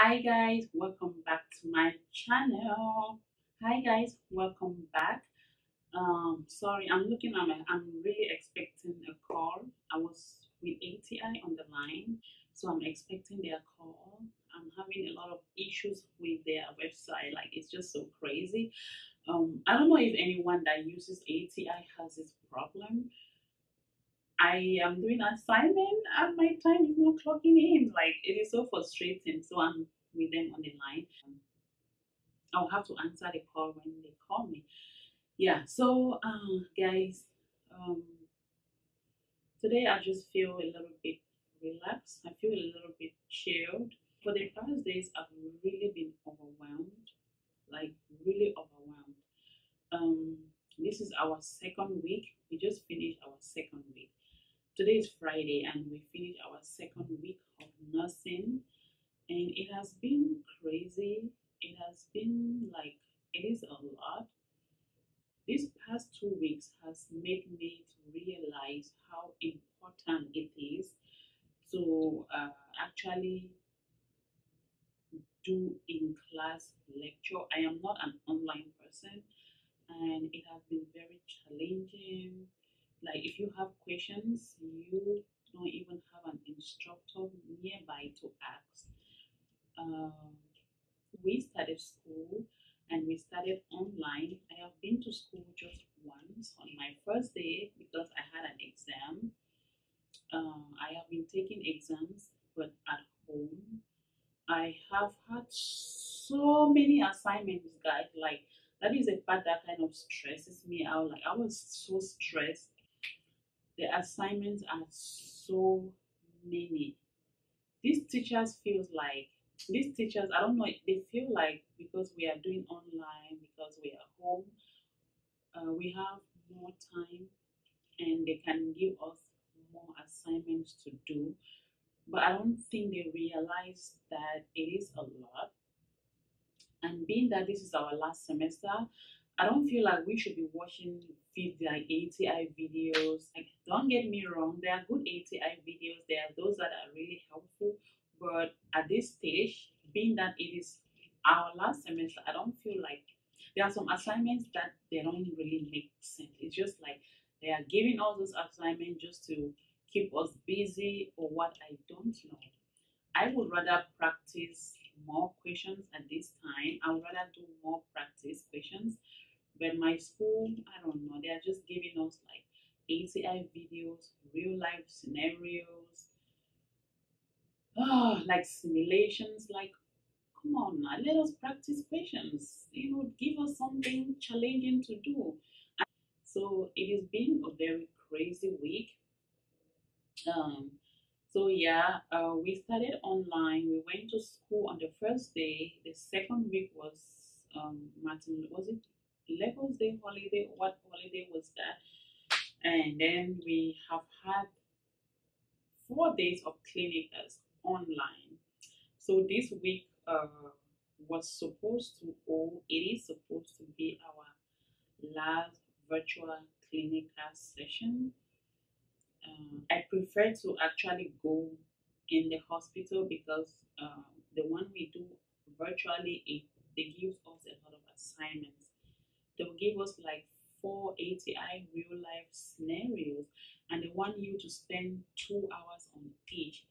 hi guys welcome back to my channel. Hi guys welcome back. Um sorry i'm looking at my i'm really expecting a call. I was with ati on the line so i'm expecting their call. I'm having a lot of issues with their website like it's just so crazy. Um i don't know if anyone that uses ati has this problem I am doing assignment and my time is not clocking in. Like it is so frustrating. So I'm with them on the line. I'll have to answer the call when they call me. Yeah. So, uh, guys, um, today I just feel a little bit relaxed. I feel a little bit chilled. For the past days, I've really been overwhelmed. Like really overwhelmed. Um, this is our second week. We just finished our second week today is Friday and we finished our second week of nursing and it has been crazy. It has been like it is a lot. These past two weeks has made me to realize how important it is to uh, actually do in class lecture. I am not an online person and it has been very challenging like if you have questions you don't even have an instructor nearby to ask. Um, we started school and we started online. I have been to school just once on my first day because i had an exam. Uh, i have been taking exams but at home. I have had so many assignments guys. Like that is a part that kind of stresses me out. Like i was so stressed the assignments are so many. These teachers feels like these teachers, I don't know, they feel like because we are doing online, because we are home, uh, we have more time and they can give us more assignments to do. But I don't think they realize that it is a lot. And being that this is our last semester, I don't feel like we should be watching like ATI videos. Like, don't get me wrong, there are good ATI videos. There are those that are really helpful. But at this stage, being that it is our last semester, I don't feel like there are some assignments that they don't really make sense. It's just like they are giving all those assignments just to keep us busy or what I don't know. I would rather practice more questions at this time. I would rather do more practice questions but my school, I don't know, they are just giving us like ATI videos, real life scenarios, oh, like simulations. Like, come on now, let us practice questions. You know, give us something challenging to do. So it has been a very crazy week. Um, so yeah, uh, we started online. We went to school on the first day. The second week was um, Martin. Was it Labor Day holiday, what holiday was that? And then we have had four days of clinicals online. So this week uh, was supposed to, or it is supposed to be our last virtual clinical session. Uh, I prefer to actually go in the hospital because uh, the one we do virtually, it, they give us a lot of assignments they'll give us like four ATI real life scenarios and they want you to spend two hours on each.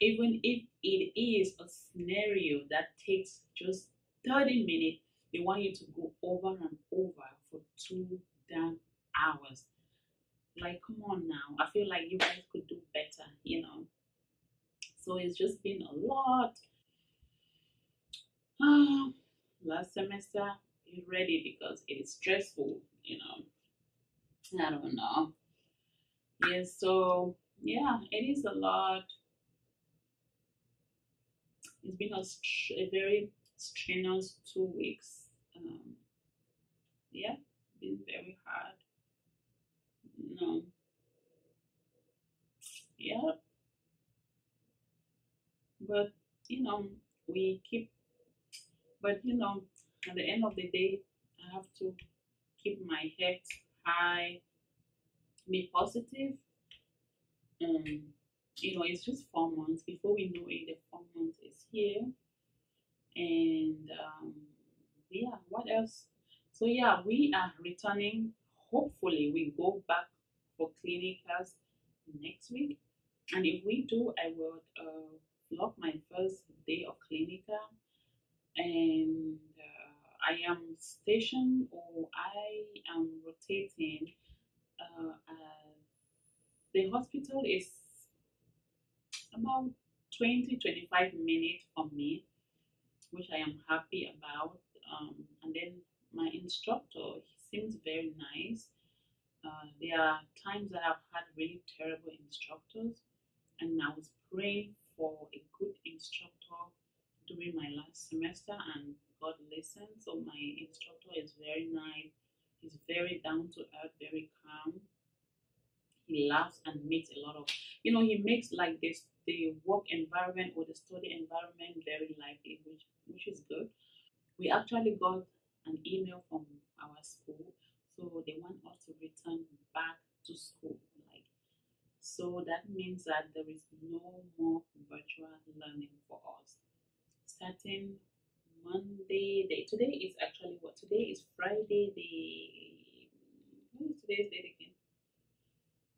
Even if it is a scenario that takes just 30 minutes, they want you to go over and over for two damn hours. Like, come on now. I feel like you guys could do better, you know. So it's just been a lot. Last semester, ready because it is stressful, you know. I don't know. Yeah, so yeah, it is a lot. It's been a, a very strenuous two weeks. Um, yeah, been very hard. No. Yeah. But you know, we keep but you know at the end of the day, I have to keep my head high, be positive. Um, you know, it's just four months. Before we know it, the four months is here. And um, yeah, what else? So yeah, we are returning. Hopefully, we go back for clinicals next week. And if we do, I will uh, vlog my first day of clinical. And I am stationed or I am rotating. Uh, the hospital is about 20 25 minutes from me, which I am happy about. Um, and then my instructor, he seems very nice. Uh, there are times that I've had really terrible instructors, and I was praying for a good instructor during my last semester, and God listened. So my instructor is very nice. He's very down to earth, very calm. He laughs and makes a lot of, you know, he makes like this the work environment or the study environment very lively, which which is good. We actually got an email from our school, so they want us to return back to school. Like, so that means that there is no more virtual learning for us. Starting Monday, day today is actually what today is Friday. The what is today's date again?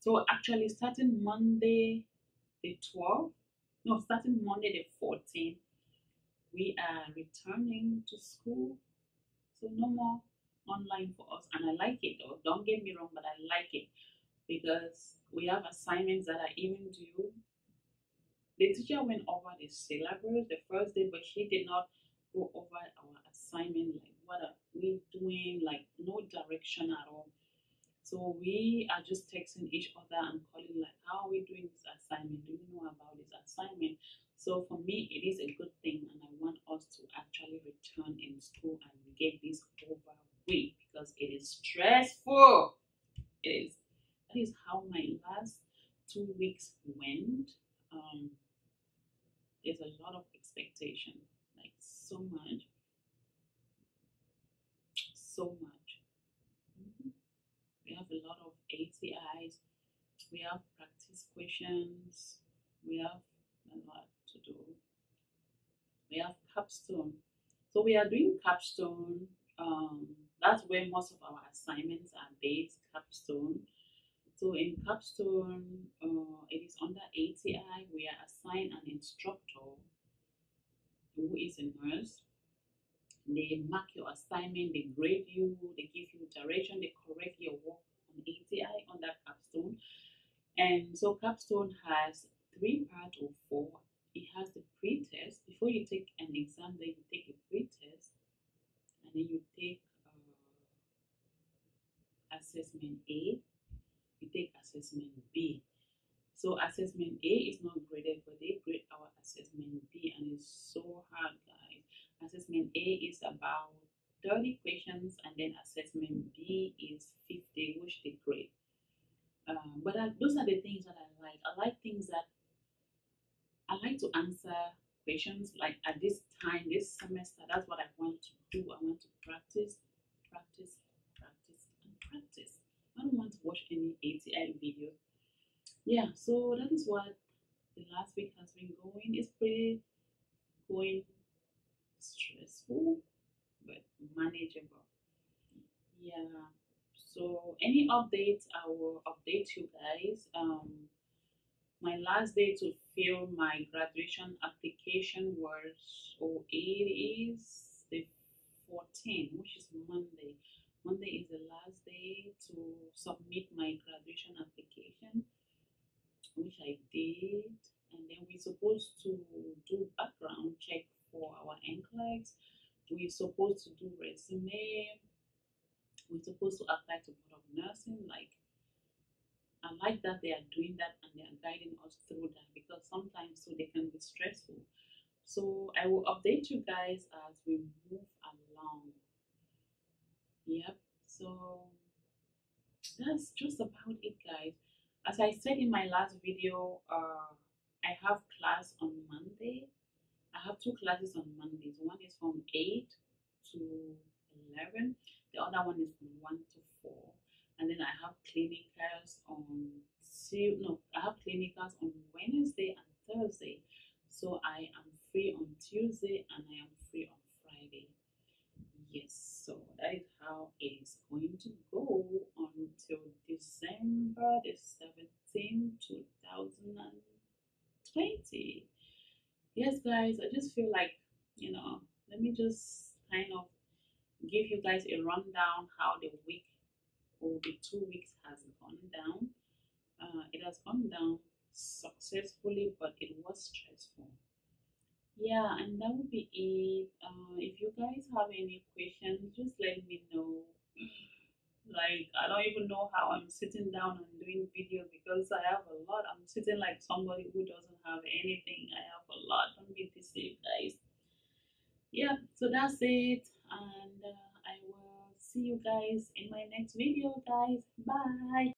So actually, starting Monday the 12th, no, starting Monday the 14th, we are returning to school. So no more online for us. And I like it though. Don't get me wrong, but I like it because we have assignments that are even due. The teacher went over the syllabus the first day, but she did not go over our assignment, like what are we doing, like no direction at all. So we are just texting each other and calling like, how are we doing this assignment? Do you know about this assignment? So for me, it is a good thing, and I want us to actually return in school and get this over with because it is stressful. It is. That is how my last two weeks went. Um, there's a lot of expectation, like so much, so much we have a lot of ATIs, we have practice questions, we have a lot to do. We have capstone. So we are doing capstone. Um, that's where most of our assignments are based, capstone. So in capstone, uh, it is under ATI. We are assigned an instructor who is a nurse they mark your assignment, they grade you, they give you direction, they correct your work on ATI that capstone. And so capstone has three parts or four. It has the pre-test. Before you take an exam, then you take a pre-test, and then you take uh, assessment A, you take assessment B. So assessment A is not graded, but they grade our assessment B, and it's so hard, guys. Assessment A is about 30 questions, and then assessment B is 50, which they grade. Um, but I, those are the things that I like. I like things that I like to answer questions like at this time, this semester. That's what I want to do. I want to practice, practice, practice, and practice. I don't want to watch any ATI video. Yeah, so that is what the last week has been going. It's pretty going stressful but manageable yeah so any updates i will update you guys um my last day to fill my graduation application was or it is the 14th which is monday monday is the last day to submit my graduation application which i did and then we're supposed to do background check for our NCLEX. We're supposed to do resume. We're supposed to apply to Board of Nursing. Like, I like that they are doing that and they are guiding us through that because sometimes so they can be stressful. So I will update you guys as we move along. Yep. So that's just about it, guys. As I said in my last video, uh, I have class on Monday I have two classes on Mondays. One is from 8 to 11. The other one is from 1 to 4. And then I have clinicals on no, I have clinicals on Wednesday and Thursday. So I am free on Tuesday and I am free on. Yes, so that is how it is going to go until December the 17th, 2020. Yes, guys, I just feel like, you know, let me just kind of give you guys a rundown how the week or the two weeks has gone down. Uh, it has gone down successfully, but it was stressful. Yeah, and that would be it. Uh, if you guys have any questions, just let me know. Like, I don't even know how I'm sitting down and doing video because I have a lot. I'm sitting like somebody who doesn't have anything. I have a lot. Don't be deceived, guys. Yeah, so that's it. And uh, I will see you guys in my next video, guys. Bye.